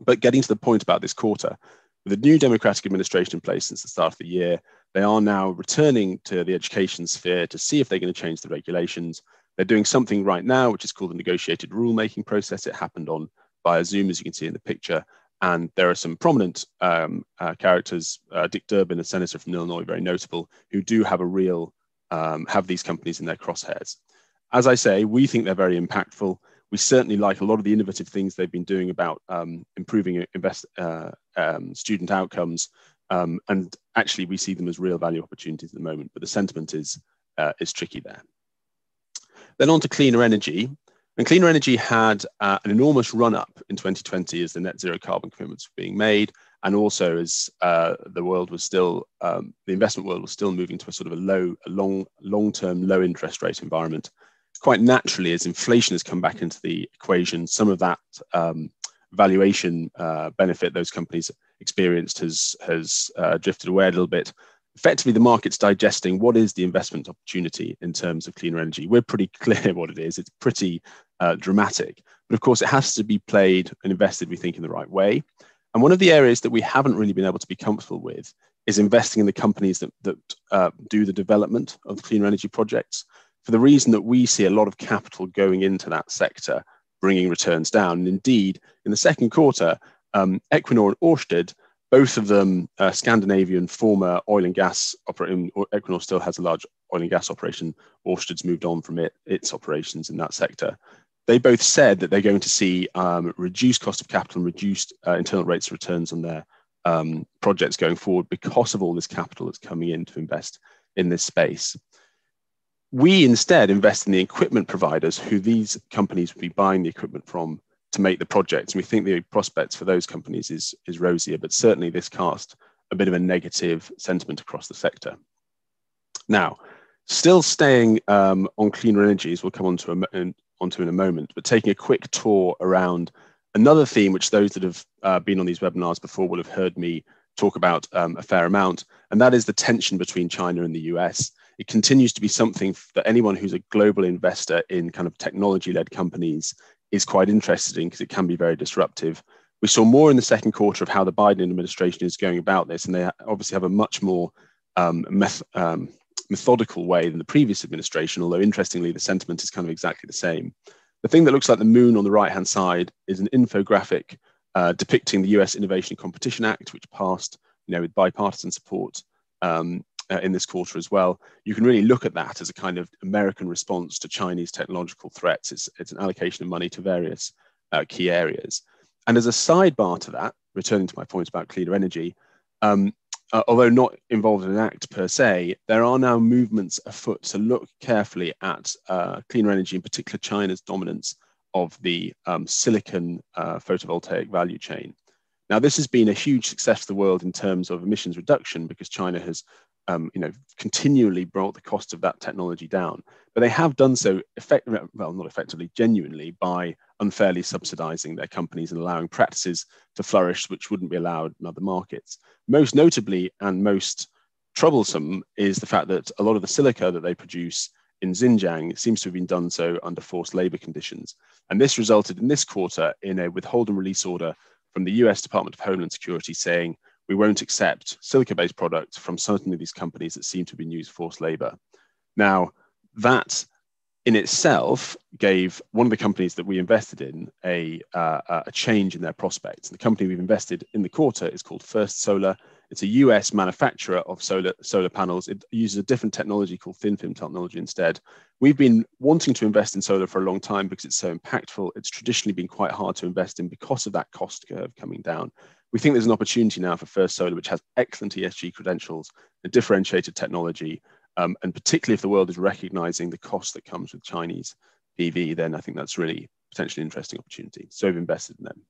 But getting to the point about this quarter, with the new Democratic administration in place since the start of the year, they are now returning to the education sphere to see if they're going to change the regulations. They're doing something right now, which is called the negotiated rulemaking process. It happened on via Zoom, as you can see in the picture. And there are some prominent um, uh, characters, uh, Dick Durbin, a senator from Illinois, very notable, who do have a real, um, have these companies in their crosshairs. As I say, we think they're very impactful. We certainly like a lot of the innovative things they've been doing about um, improving invest, uh, um, student outcomes. Um, and actually, we see them as real value opportunities at the moment, but the sentiment is, uh, is tricky there. Then on to cleaner energy. And cleaner energy had uh, an enormous run up in 2020 as the net zero carbon commitments were being made, and also as uh, the world was still, um, the investment world was still moving to a sort of a low, a long, long-term low interest rate environment. Quite naturally, as inflation has come back into the equation, some of that um, valuation uh, benefit those companies experienced has has uh, drifted away a little bit effectively the market's digesting what is the investment opportunity in terms of cleaner energy. We're pretty clear what it is. It's pretty uh, dramatic, but of course it has to be played and invested, we think, in the right way. And one of the areas that we haven't really been able to be comfortable with is investing in the companies that, that uh, do the development of the cleaner energy projects for the reason that we see a lot of capital going into that sector, bringing returns down. And indeed, in the second quarter, um, Equinor and Ørsted both of them uh, Scandinavian former oil and gas operating. Equinor still has a large oil and gas operation. Ørsted's moved on from it, its operations in that sector. They both said that they're going to see um, reduced cost of capital and reduced uh, internal rates of returns on their um, projects going forward because of all this capital that's coming in to invest in this space. We instead invest in the equipment providers who these companies would be buying the equipment from to make the projects. And we think the prospects for those companies is, is rosier, but certainly this cast a bit of a negative sentiment across the sector. Now, still staying um, on cleaner energies, we'll come on to, a, onto in a moment, but taking a quick tour around another theme, which those that have uh, been on these webinars before will have heard me talk about um, a fair amount, and that is the tension between China and the US. It continues to be something that anyone who's a global investor in kind of technology led companies is quite interesting because it can be very disruptive. We saw more in the second quarter of how the Biden administration is going about this, and they obviously have a much more um, meth- um, methodical way than the previous administration, although interestingly, the sentiment is kind of exactly the same. The thing that looks like the moon on the right hand side is an infographic uh, depicting the US Innovation and Competition Act, which passed you know, with bipartisan support um, uh, in this quarter as well, you can really look at that as a kind of American response to Chinese technological threats. It's, it's an allocation of money to various uh, key areas. And as a sidebar to that, returning to my point about cleaner energy, um, uh, although not involved in an act per se, there are now movements afoot to look carefully at uh, cleaner energy, in particular China's dominance of the um, silicon uh, photovoltaic value chain. Now, this has been a huge success for the world in terms of emissions reduction because China has um, you know, continually brought the cost of that technology down. But they have done so, effectively, well, not effectively, genuinely, by unfairly subsidizing their companies and allowing practices to flourish which wouldn't be allowed in other markets. Most notably and most troublesome is the fact that a lot of the silica that they produce in Xinjiang seems to have been done so under forced labor conditions. And this resulted in this quarter in a withhold and release order from the US Department of Homeland Security saying we won't accept silica-based products from certain of these companies that seem to been used forced labor. Now, that in itself gave one of the companies that we invested in a, uh, a change in their prospects. The company we've invested in the quarter is called First Solar. It's a US manufacturer of solar, solar panels. It uses a different technology called thin film technology instead. We've been wanting to invest in solar for a long time because it's so impactful. It's traditionally been quite hard to invest in because of that cost curve coming down we think there's an opportunity now for First Solar, which has excellent ESG credentials, a differentiated technology, um, and particularly if the world is recognizing the cost that comes with Chinese PV, then I think that's really potentially interesting opportunity. So we've invested in them.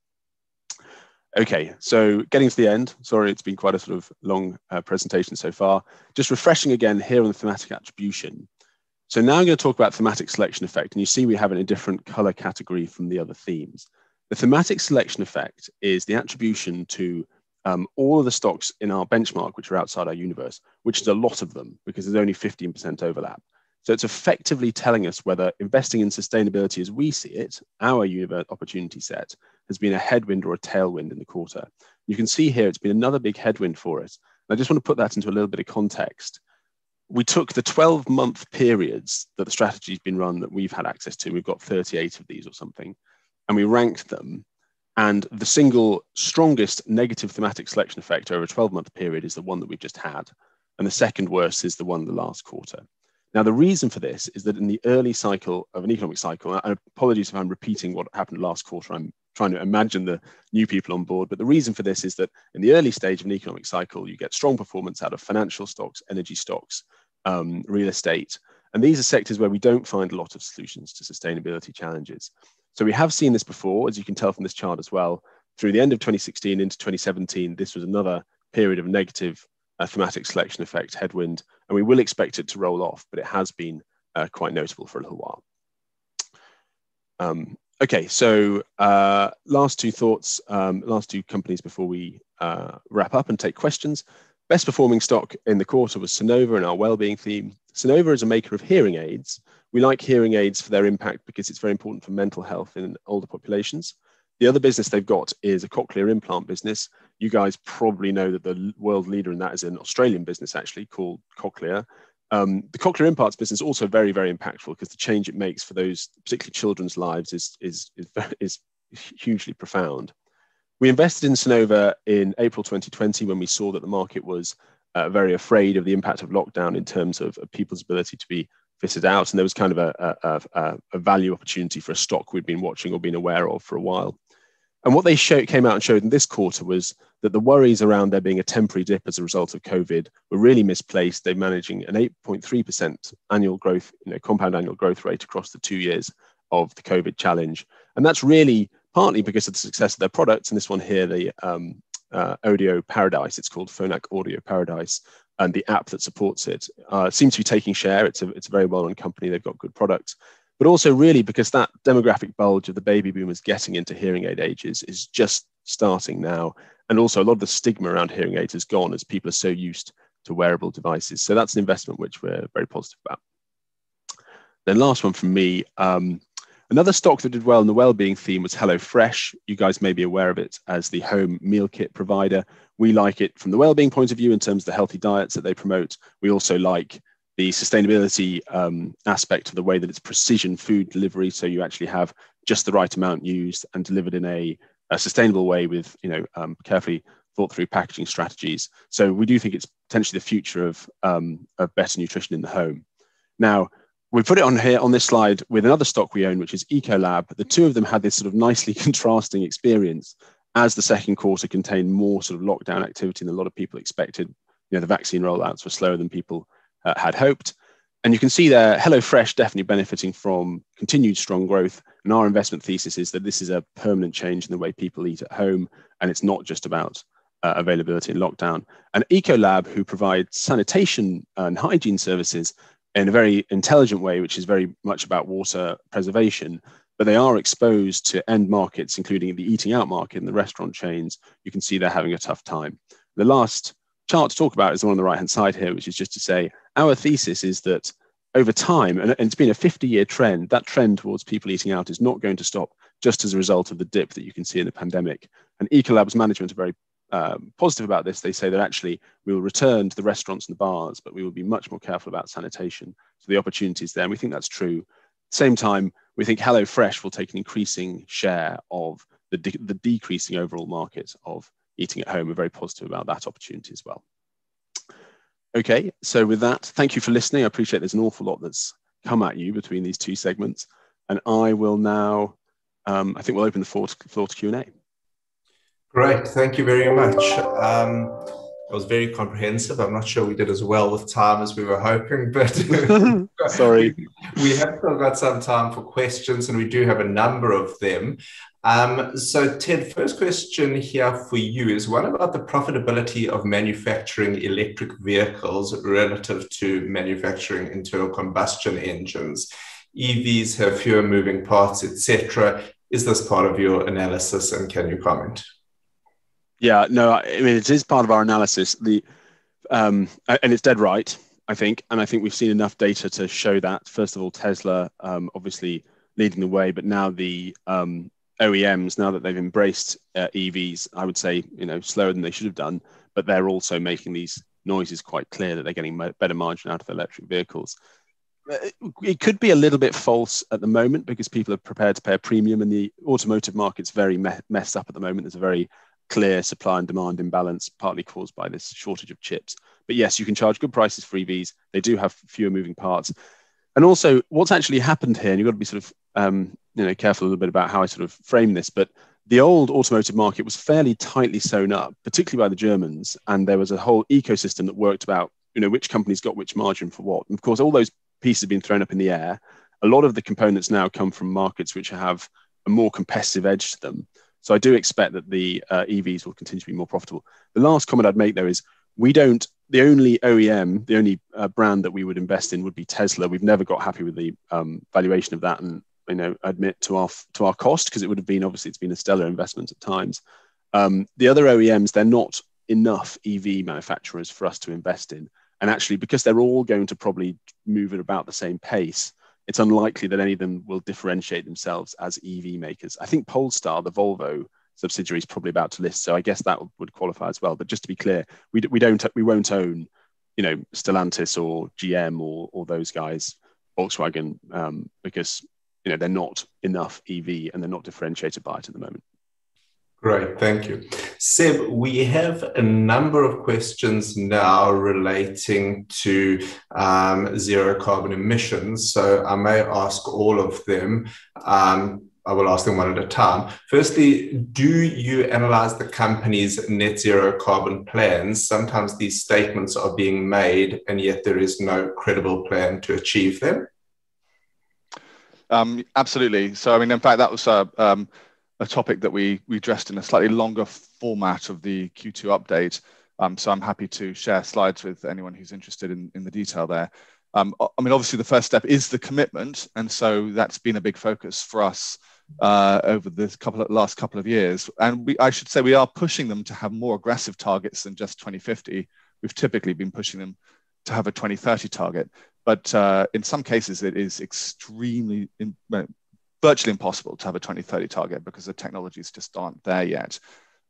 Okay, so getting to the end, sorry, it's been quite a sort of long uh, presentation so far. Just refreshing again here on the thematic attribution. So now I'm going to talk about thematic selection effect, and you see we have it in a different color category from the other themes. The thematic selection effect is the attribution to um, all of the stocks in our benchmark, which are outside our universe, which is a lot of them because there's only 15% overlap. So it's effectively telling us whether investing in sustainability as we see it, our universe opportunity set, has been a headwind or a tailwind in the quarter. You can see here it's been another big headwind for us. And I just want to put that into a little bit of context. We took the 12 month periods that the strategy's been run that we've had access to. We've got 38 of these or something, and we ranked them. And the single strongest negative thematic selection effect over a 12 month period is the one that we've just had. And the second worst is the one the last quarter. Now, the reason for this is that in the early cycle of an economic cycle, and apologies if I'm repeating what happened last quarter, I'm trying to imagine the new people on board. But the reason for this is that in the early stage of an economic cycle, you get strong performance out of financial stocks, energy stocks, um, real estate. And these are sectors where we don't find a lot of solutions to sustainability challenges. So we have seen this before, as you can tell from this chart as well. Through the end of 2016 into 2017, this was another period of negative uh, thematic selection effect headwind, and we will expect it to roll off, but it has been uh, quite notable for a little while. Um, okay, so uh, last two thoughts, um, last two companies before we uh, wrap up and take questions. Best performing stock in the quarter was Sonova in our well-being theme. Sonova is a maker of hearing aids. We like hearing aids for their impact because it's very important for mental health in older populations. The other business they've got is a cochlear implant business. You guys probably know that the world leader in that is an Australian business actually called Cochlear. Um, the cochlear implants business is also very, very impactful because the change it makes for those, particularly children's lives, is, is, is, is hugely profound. We invested in Sonova in April 2020 when we saw that the market was uh, very afraid of the impact of lockdown in terms of, of, people's ability to be fitted out. And there was kind of a, a, a, value opportunity for a stock we'd been watching or been aware of for a while. And what they show, came out and showed in this quarter was that the worries around there being a temporary dip as a result of COVID were really misplaced. They're managing an 8.3% annual growth, you know, compound annual growth rate across the two years of the COVID challenge. And that's really partly because of the success of their products. And this one here, the um, uh, Audio Paradise, it's called Phonak Audio Paradise, and the app that supports it uh, seems to be taking share. It's a, it's a very well run company. They've got good products but also really because that demographic bulge of the baby boomers getting into hearing aid ages is just starting now. And also a lot of the stigma around hearing aids has gone as people are so used to wearable devices. So that's an investment which we're very positive about. Then last one from me. Um, another stock that did well in the well-being theme was HelloFresh. You guys may be aware of it as the home meal kit provider. We like it from the well-being point of view in terms of the healthy diets that they promote. We also like the sustainability um, aspect of the way that it's precision food delivery. So you actually have just the right amount used and delivered in a, a sustainable way with you know um, carefully thought through packaging strategies. So we do think it's potentially the future of, um, of better nutrition in the home. Now, we put it on here on this slide with another stock we own, which is Ecolab. The two of them had this sort of nicely contrasting experience as the second quarter contained more sort of lockdown activity than a lot of people expected. You know, the vaccine rollouts were slower than people uh, had hoped. And you can see there, HelloFresh definitely benefiting from continued strong growth. And our investment thesis is that this is a permanent change in the way people eat at home, and it's not just about uh, availability in lockdown. And Ecolab, who provide sanitation and hygiene services in a very intelligent way, which is very much about water preservation, but they are exposed to end markets, including the eating out market and the restaurant chains. You can see they're having a tough time. The last chart to talk about is the one on the right hand side here, which is just to say our thesis is that over time, and it's been a 50 year trend, that trend towards people eating out is not going to stop just as a result of the dip that you can see in the pandemic. And Ecolab's management are very um, positive about this. They say that actually we will return to the restaurants and the bars, but we will be much more careful about sanitation. So the opportunities there, and we think that's true. Same time, we think HelloFresh will take an increasing share of the, de- the decreasing overall market of eating at home. We're very positive about that opportunity as well. Okay, so with that, thank you for listening. I appreciate there's an awful lot that's come at you between these two segments. And I will now, um, I think we'll open the floor to, floor to Q&A.
Great, thank you very much. Um, it was very comprehensive. I'm not sure we did as well with time as we were hoping, but
sorry.
we have still got some time for questions, and we do have a number of them. Um, so, Ted, first question here for you is what about the profitability of manufacturing electric vehicles relative to manufacturing internal combustion engines? EVs have fewer moving parts, etc. Is this part of your analysis and can you comment?
Yeah, no, I mean, it is part of our analysis. The um, and it's dead right, I think. And I think we've seen enough data to show that. First of all, Tesla um, obviously leading the way, but now the um, OEMs, now that they've embraced uh, EVs, I would say, you know, slower than they should have done, but they're also making these noises quite clear that they're getting better margin out of electric vehicles. Uh, it could be a little bit false at the moment because people are prepared to pay a premium, and the automotive market's very me- messed up at the moment. There's a very clear supply and demand imbalance, partly caused by this shortage of chips. But yes, you can charge good prices for EVs. They do have fewer moving parts. And also, what's actually happened here, and you've got to be sort of um, you know careful a little bit about how I sort of frame this, but the old automotive market was fairly tightly sewn up, particularly by the Germans, and there was a whole ecosystem that worked about you know which companies got which margin for what. And of course, all those pieces have been thrown up in the air. A lot of the components now come from markets which have a more competitive edge to them. So I do expect that the uh, EVs will continue to be more profitable. The last comment I'd make though is we don't. The only OEM, the only uh, brand that we would invest in would be Tesla. We've never got happy with the um, valuation of that, and you know admit to our to our cost because it would have been obviously it's been a stellar investment at times. Um, the other OEMs they're not enough EV manufacturers for us to invest in, and actually because they're all going to probably move at about the same pace, it's unlikely that any of them will differentiate themselves as EV makers. I think Polestar, the Volvo subsidiary, is probably about to list, so I guess that would qualify as well. But just to be clear, we, we don't we won't own, you know, Stellantis or GM or or those guys, Volkswagen, um, because you know they're not enough EV and they're not differentiated by it at the moment.
Great, thank you. Seb, we have a number of questions now relating to um, zero carbon emissions. So I may ask all of them. Um, I will ask them one at a time. Firstly, do you analyze the company's net zero carbon plans? Sometimes these statements are being made, and yet there is no credible plan to achieve them.
Um, absolutely. So, I mean, in fact, that was a, um, a topic that we, we addressed in a slightly longer format of the Q2 update. Um, so I'm happy to share slides with anyone who's interested in, in the detail there. Um, I mean, obviously, the first step is the commitment. And so that's been a big focus for us uh, over the couple of, last couple of years. And we, I should say we are pushing them to have more aggressive targets than just 2050. We've typically been pushing them to have a 2030 target. But uh, in some cases, it is extremely, in, virtually impossible to have a 2030 target because the technologies just aren't there yet.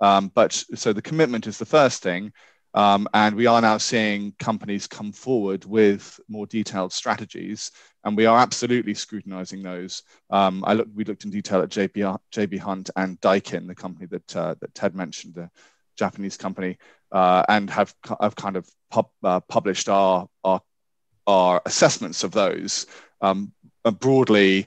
Um, but so the commitment is the first thing. Um, and we are now seeing companies come forward with more detailed strategies, and we are absolutely scrutinizing those. Um, I look, we looked in detail at JB, JB Hunt and Daikin, the company that, uh, that Ted mentioned, the Japanese company, uh, and have, have kind of pub, uh, published our, our our assessments of those. Um, broadly,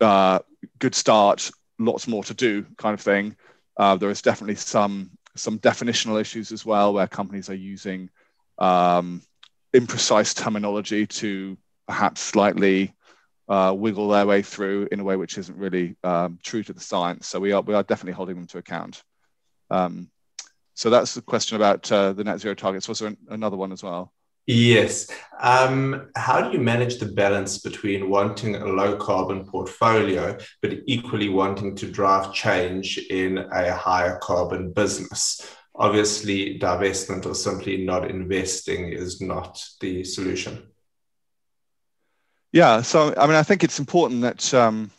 uh, good start, lots more to do, kind of thing. Uh, there is definitely some some definitional issues as well, where companies are using um, imprecise terminology to perhaps slightly uh, wiggle their way through in a way which isn't really um, true to the science. So we are we are definitely holding them to account. Um, so that's the question about uh, the net zero targets. Was there another one as well?
Yes. Um, how do you manage the balance between wanting a low carbon portfolio, but equally wanting to drive change in a higher carbon business? Obviously, divestment or simply not investing is not the solution.
Yeah. So, I mean, I think it's important that um,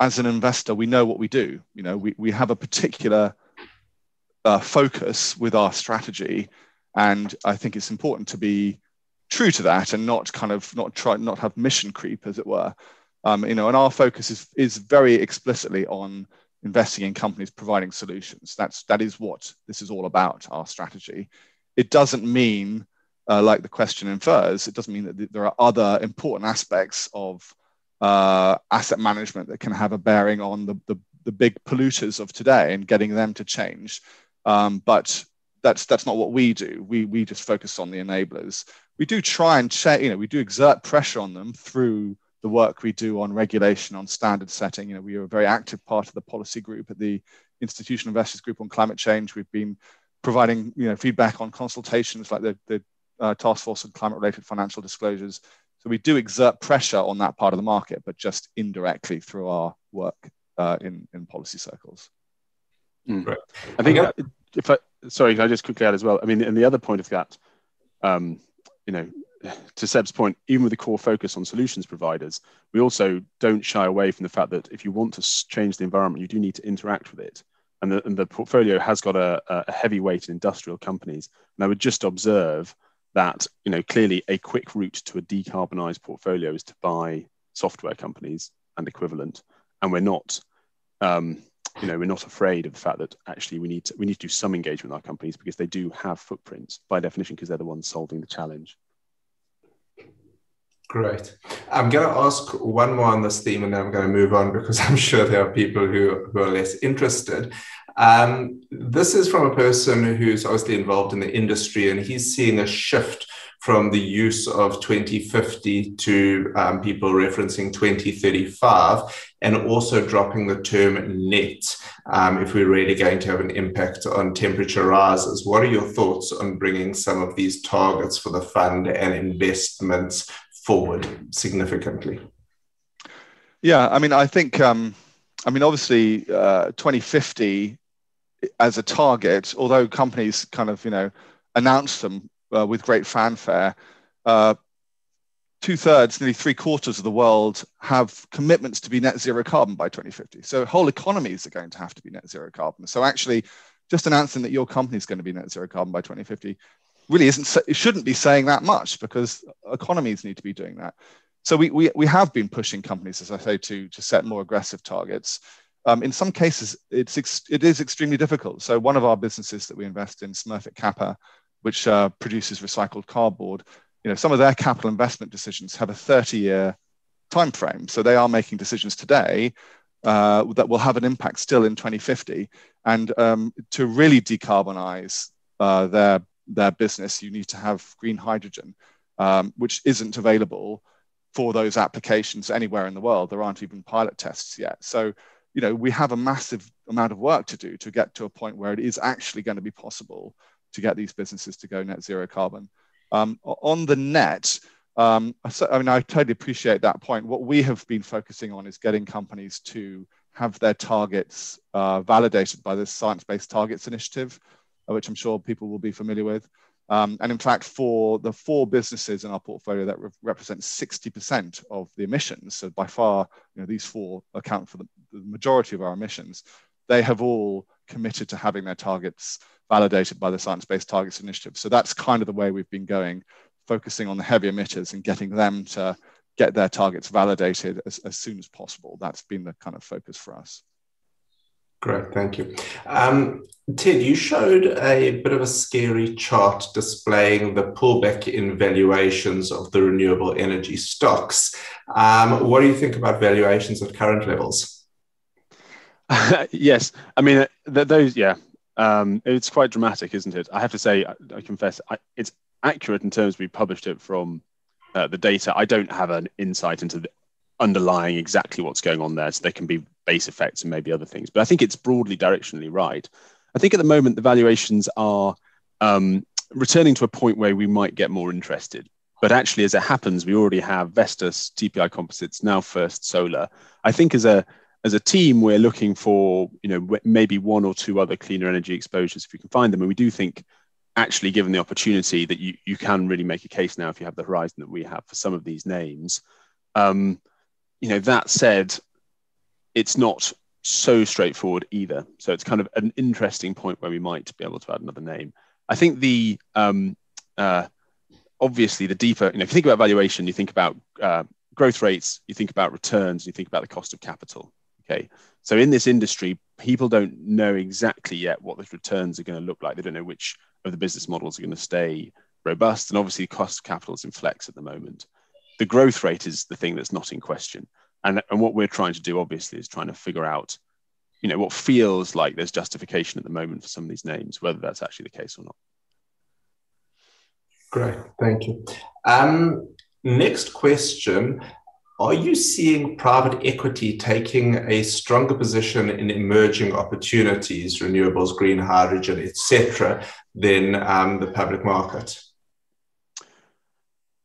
as an investor, we know what we do. You know, we, we have a particular uh, focus with our strategy. And I think it's important to be true to that and not kind of not try not have mission creep as it were. Um, you know and our focus is is very explicitly on investing in companies providing solutions. That's that is what this is all about our strategy. It doesn't mean uh, like the question infers it doesn't mean that there are other important aspects of uh, asset management that can have a bearing on the, the, the big polluters of today and getting them to change. Um, but that's that's not what we do. We we just focus on the enablers we do try and check, you know, we do exert pressure on them through the work we do on regulation, on standard setting. You know, we are a very active part of the policy group at the Institutional Investors Group on climate change. We've been providing, you know, feedback on consultations like the, the uh, Task Force on Climate-Related Financial Disclosures. So we do exert pressure on that part of the market, but just indirectly through our work uh, in in policy circles.
Mm. Right. I think okay. if I sorry, can I just quickly add as well? I mean, and the other point of that, um, you know, to Seb's point, even with the core focus on solutions providers, we also don't shy away from the fact that if you want to change the environment, you do need to interact with it. And the, and the portfolio has got a, a heavy weight in industrial companies. And I would just observe that, you know, clearly a quick route to a decarbonized portfolio is to buy software companies and equivalent. And we're not, um, you know, we're not afraid of the fact that actually we need to, we need to do some engagement with our companies because they do have footprints by definition because they're the ones solving the challenge.
Great. I'm going to ask one more on this theme and then I'm going to move on because I'm sure there are people who, who are less interested. Um, this is from a person who's obviously involved in the industry and he's seeing a shift from the use of 2050 to um, people referencing 2035 and also dropping the term net um, if we're really going to have an impact on temperature rises. What are your thoughts on bringing some of these targets for the fund and investments forward significantly?
Yeah, I mean, I think, um, I mean, obviously, uh, 2050 as a target, although companies kind of, you know, announce them uh, with great fanfare, uh, two thirds, nearly three quarters of the world have commitments to be net zero carbon by 2050. So whole economies are going to have to be net zero carbon. So actually, just announcing that your company is going to be net zero carbon by 2050 really isn't it shouldn't be saying that much because economies need to be doing that so we, we, we have been pushing companies as i say to to set more aggressive targets um, in some cases it's ex- it is extremely difficult so one of our businesses that we invest in smurfit kappa which uh, produces recycled cardboard you know some of their capital investment decisions have a 30 year time frame so they are making decisions today uh, that will have an impact still in 2050 and um, to really decarbonize uh, their their business, you need to have green hydrogen, um, which isn't available for those applications anywhere in the world. There aren't even pilot tests yet. So, you know, we have a massive amount of work to do to get to a point where it is actually going to be possible to get these businesses to go net zero carbon. Um, on the net, um, I mean, I totally appreciate that point. What we have been focusing on is getting companies to have their targets uh, validated by the Science Based Targets Initiative. Uh, which I'm sure people will be familiar with. Um, and in fact, for the four businesses in our portfolio that re- represent 60% of the emissions, so by far, you know, these four account for the, the majority of our emissions, they have all committed to having their targets validated by the Science Based Targets Initiative. So that's kind of the way we've been going, focusing on the heavy emitters and getting them to get their targets validated as, as soon as possible. That's been the kind of focus for us.
Great, thank you. Um, Ted, you showed a bit of a scary chart displaying the pullback in valuations of the renewable energy stocks. Um, what do you think about valuations at current levels?
yes, I mean th- those. Yeah, um, it's quite dramatic, isn't it? I have to say, I, I confess, I, it's accurate in terms we published it from uh, the data. I don't have an insight into the underlying exactly what's going on there, so there can be base effects and maybe other things. But I think it's broadly directionally right. I think at the moment the valuations are um, returning to a point where we might get more interested. But actually, as it happens, we already have Vestas, TPI Composites, now First Solar. I think as a as a team, we're looking for you know maybe one or two other cleaner energy exposures if we can find them. And we do think, actually, given the opportunity, that you you can really make a case now if you have the horizon that we have for some of these names. Um, you know that said, it's not so straightforward either. So it's kind of an interesting point where we might be able to add another name. I think the um, uh, obviously the deeper, you know, if you think about valuation, you think about uh, growth rates, you think about returns, you think about the cost of capital. Okay, so in this industry, people don't know exactly yet what the returns are going to look like. They don't know which of the business models are going to stay robust, and obviously, cost of capital is in flex at the moment. The growth rate is the thing that's not in question. And, and what we're trying to do, obviously, is trying to figure out, you know, what feels like there's justification at the moment for some of these names, whether that's actually the case or not.
Great, thank you. Um, next question. Are you seeing private equity taking a stronger position in emerging opportunities, renewables, green hydrogen, etc., than um, the public market?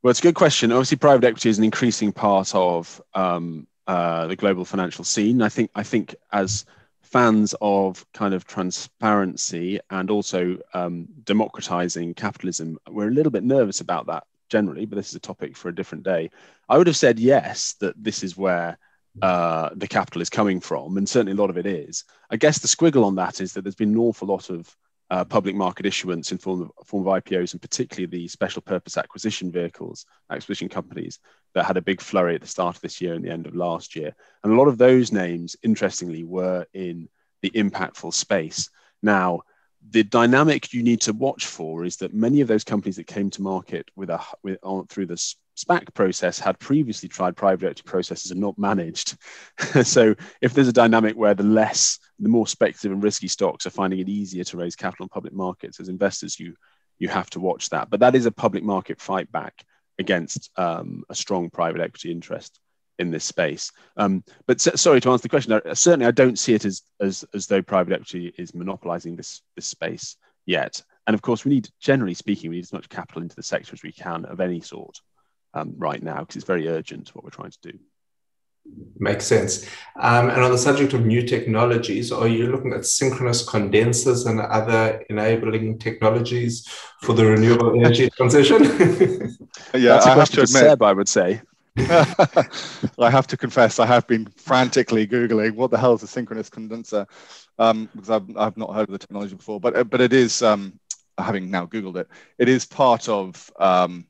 Well, it's a good question. Obviously, private equity is an increasing part of um, uh, the global financial scene. I think I think as fans of kind of transparency and also um, democratizing capitalism, we're a little bit nervous about that generally, but this is a topic for a different day. I would have said yes, that this is where uh, the capital is coming from, and certainly a lot of it is. I guess the squiggle on that is that there's been an awful lot of uh, public market issuance in form of, form of IPOs, and particularly the special purpose acquisition vehicles, acquisition companies that had a big flurry at the start of this year and the end of last year. And a lot of those names, interestingly, were in the impactful space. Now, the dynamic you need to watch for is that many of those companies that came to market with a with, on, through the SPAC process had previously tried private equity processes and not managed. so if there's a dynamic where the less, the more speculative and risky stocks are finding it easier to raise capital in public markets, as investors, you you have to watch that. But that is a public market fight back against um, a strong private equity interest in this space. Um, but so, sorry to answer the question. certainly, I don't see it as, as as though private equity is monopolizing this this space yet. And of course, we need, generally speaking, we need as much capital into the sector as we can of any sort um, right now because it's very urgent what we're trying to do.
Makes sense. Um, and on the subject of new technologies, are you looking at synchronous condensers and other enabling technologies for the renewable energy transition?
yeah, That's a I question to admit, Seb, I would say.
I have to confess, I have been frantically googling what the hell is a synchronous condenser, um, because I've, I've not heard of the technology before. But but it is, um, having now googled it, it is part of um,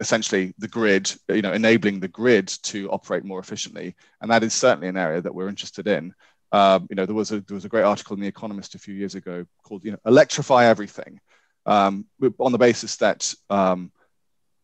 essentially the grid, you know, enabling the grid to operate more efficiently, and that is certainly an area that we're interested in. Um, you know, there was a there was a great article in the Economist a few years ago called, you know, electrify everything, um, on the basis that um,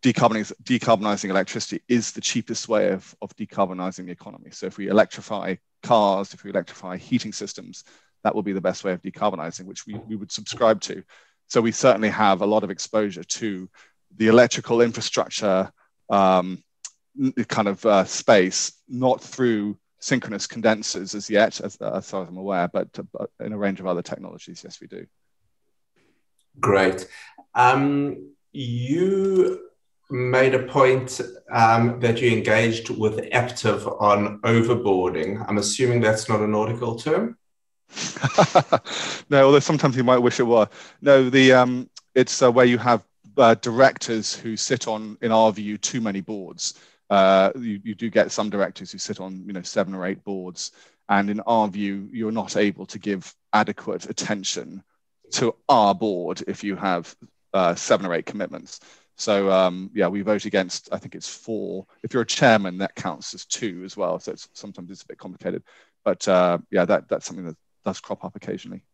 decarbonizing, decarbonizing electricity is the cheapest way of, of decarbonizing the economy. So if we electrify cars, if we electrify heating systems, that will be the best way of decarbonizing, which we, we would subscribe to. So we certainly have a lot of exposure to the electrical infrastructure um, kind of uh, space, not through synchronous condensers as yet, as, as far as I'm aware, but, but in a range of other technologies, yes, we do.
Great. Um, you made a point um, that you engaged with Aptiv on overboarding. I'm assuming that's not a nautical term.
no, although sometimes you might wish it were. No, the um, it's uh, where you have uh, directors who sit on, in our view, too many boards. Uh, you, you do get some directors who sit on, you know, seven or eight boards, and in our view, you're not able to give adequate attention to our board if you have uh, seven or eight commitments. So um, yeah, we vote against. I think it's four. If you're a chairman, that counts as two as well. So it's, sometimes it's a bit complicated, but uh, yeah, that that's something that does crop up occasionally.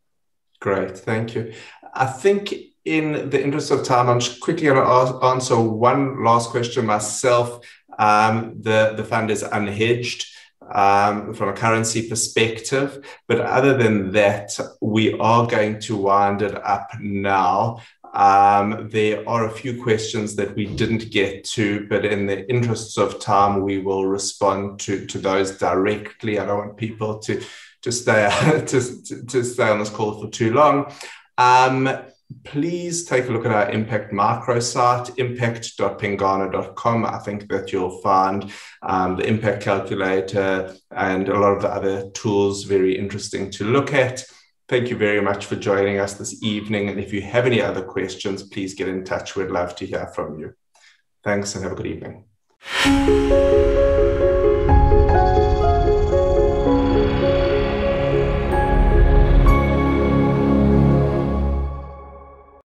Great, thank you. I think in the interest of time, I'm quickly going to answer one last question myself. Um, the the fund is unhedged. Um, from a currency perspective. But other than that, we are going to wind it up now. Um, there are a few questions that we didn't get to, but in the interests of time, we will respond to, to those directly. I don't want people to, to, stay, to, to stay on this call for too long. Um, please take a look at our impact microsite, impact.pengana.com. I think that you'll find um, the impact calculator and a lot of the other tools very interesting to look at. Thank you very much for joining us this evening. And if you have any other questions, please get in touch. We'd love to hear from you. Thanks and have a good evening.